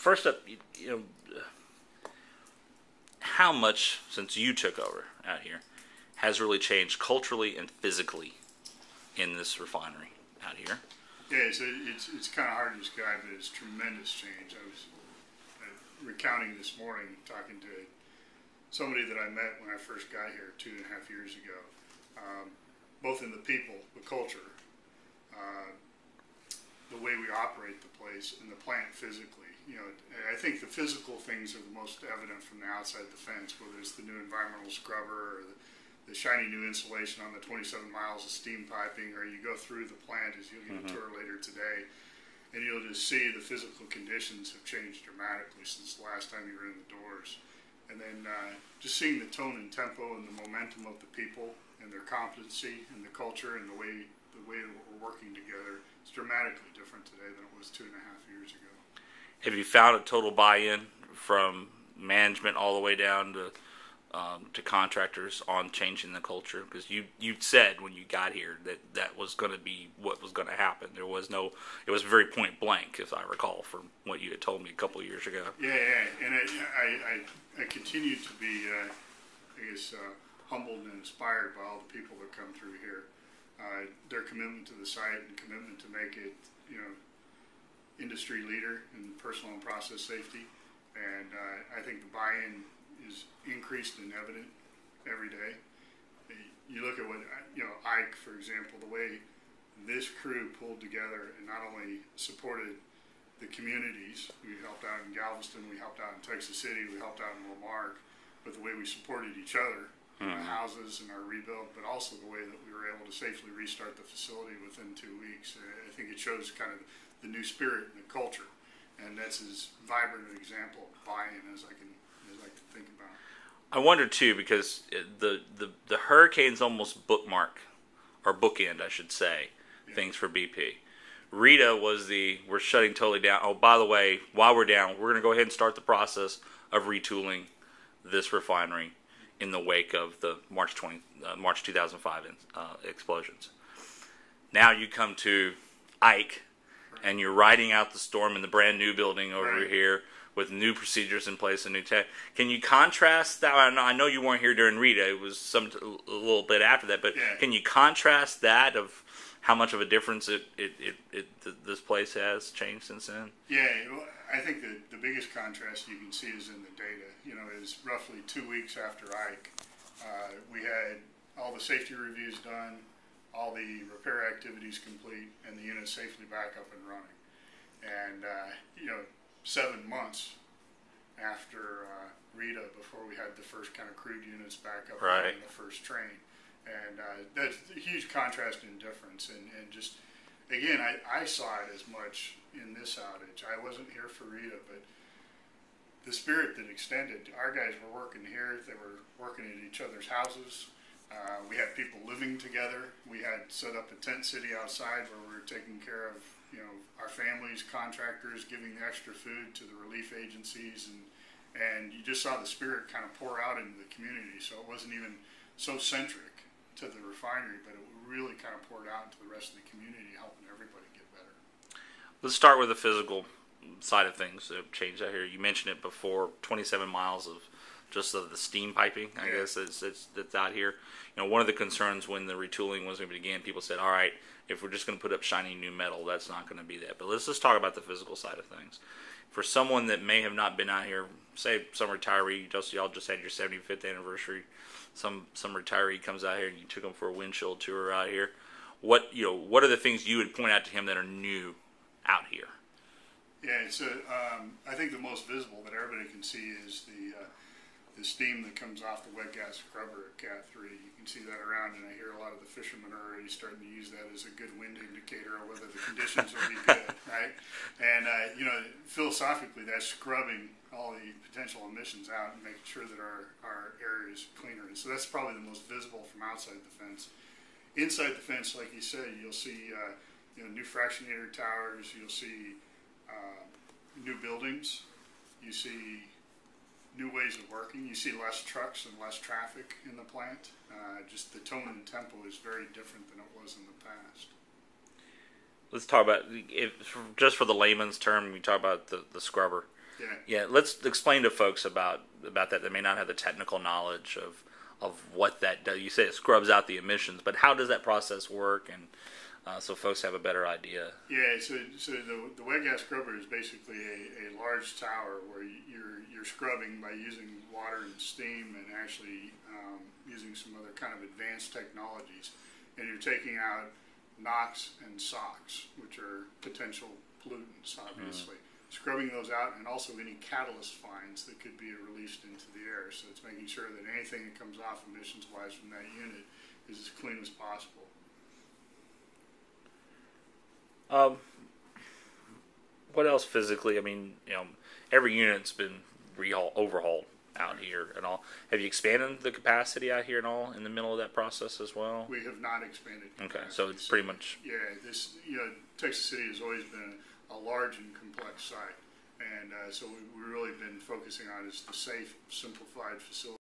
first up, you, know, how much since you took over out here has really changed culturally and physically in this refinery out here? Yeah, it's, it's, it's kind of hard to describe, but it's tremendous change. I was uh, recounting this morning, talking to somebody that I met when I first got here two and a half years ago, um, both in the people, the culture, uh, the way we operate the place, and the plant physically. You know, I think the physical things are the most evident from the outside the fence, whether it's the new environmental scrubber or the the shiny new insulation on the 27 miles of steam piping, or you go through the plant as you'll get mm-hmm. a tour later today, and you'll just see the physical conditions have changed dramatically since the last time you were in the doors. And then uh, just seeing the tone and tempo and the momentum of the people and their competency and the culture and the way the way that we're working together is dramatically different today than it was two and a half years ago. Have you found a total buy-in from management all the way down to um, to contractors on changing the culture because you you said when you got here that that was going to be what was going to happen. There was no, it was very point blank, if I recall, from what you had told me a couple years ago. Yeah, yeah, and I I, I, I continue to be, uh, I guess, uh, humbled and inspired by all the people that come through here. Uh, their commitment to the site and commitment to make it, you know, industry leader in personal and process safety, and uh, I think the buy-in is increased and evident every day. You look at what, you know, Ike, for example, the way this crew pulled together and not only supported the communities, we helped out in Galveston, we helped out in Texas City, we helped out in La Marque, but the way we supported each other mm-hmm. the houses and our rebuild, but also the way that we were able to safely restart the facility within two weeks. I think it shows kind of the new spirit and the culture, and that's as vibrant an example of buy-in as I can think about. I wonder too because the the the hurricanes almost bookmark or bookend, I should say, yeah. things for BP. Rita was the we're shutting totally down. Oh, by the way, while we're down, we're going to go ahead and start the process of retooling this refinery in the wake of the March 20 uh, March 2005 uh, explosions. Now you come to Ike, and you're riding out the storm in the brand new building over right. here with new procedures in place and new tech. Can you contrast that? I know you weren't here during Rita; it was some a little bit after that. But yeah. can you contrast that of how much of a difference it, it, it, it this place has changed since then? Yeah, well, I think the the biggest contrast you can see is in the data. You know, is roughly two weeks after Ike, uh, we had all the safety reviews done, all the repair activities complete, and the unit safely back up and running. And uh, you know seven months after uh, Rita before we had the first kind of crude units back up right. in the first train. And uh, that's a huge contrast in difference. And, and just, again, I, I saw it as much in this outage. I wasn't here for Rita, but the spirit that extended, our guys were working here, they were working at each other's houses. Uh, we had people living together. We had set up a tent city outside where we were taking care of you know, our families, contractors, giving the extra food to the relief agencies, and and you just saw the spirit kind of pour out into the community. So it wasn't even so centric to the refinery, but it really kind of poured out into the rest of the community, helping everybody get better. Let's start with the physical side of things. That changed out here. You mentioned it before. Twenty-seven miles of just of the steam piping, I yeah. guess, it's, that's out here. You know, one of the concerns when the retooling was going to begin, people said, all right, if we're just going to put up shiny new metal, that's not going to be that. But let's just talk about the physical side of things. For someone that may have not been out here, say some retiree, just y'all just had your 75th anniversary, some some retiree comes out here and you took them for a windshield tour out here. What you know, what are the things you would point out to him that are new out here? Yeah, so um, I think the most visible that everybody can see is the uh, the steam that comes off the wet gas scrubber at Cat 3. You can see that around, and I hear a lot of the fishermen are already starting to use that as a good wind indicator of whether the conditions will be good, right? And, uh, you know, philosophically, that's scrubbing all the potential emissions out and making sure that our, our area is cleaner. And so that's probably the most visible from outside the fence. Inside the fence, like you said, you'll see uh, you know, new fractionator towers, you'll see uh, new buildings, you see new ways of working. You see less trucks and less traffic in the plant. Uh, just the tone and tempo is very different than it was in the past. Let's talk about if just for the layman's term, we talk about the, the scrubber. Yeah. Yeah, let's explain to folks about about that that may not have the technical knowledge of of what that does. You say it scrubs out the emissions, but how does that process work? And uh, so folks have a better idea. Yeah, so, so the, the wet gas scrubber is basically a, a large tower where you're, you're scrubbing by using water and steam and actually um, using some other kind of advanced technologies. And you're taking out NOx and SOx, which are potential pollutants, obviously. Scrubbing those out and also any catalyst fines that could be released into the air. So it's making sure that anything that comes off emissions wise from that unit is as clean as possible. Um, what else physically? I mean, you know, every unit's been rehaul overhauled out here and all. Have you expanded the capacity out here and all in the middle of that process as well? We have not expanded. Okay, so it's pretty much Yeah, this, you know, Texas City has always been a large and complex site. And uh, so we- we've really been focusing on is the safe, simplified facility